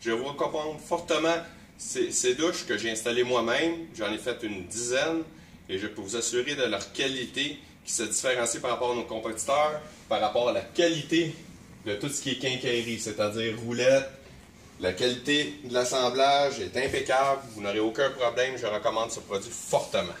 Je vous recommande fortement ces, douches que j'ai installées moi-même. J'en ai fait une dizaine et je peux vous assurer de leur qualité qui se différencie par rapport à nos compétiteurs, par rapport à la qualité de tout ce qui est quincaillerie, c'est-à-dire roulette. La qualité de l'assemblage est impeccable, vous n'aurez aucun problème, je recommande ce produit fortement.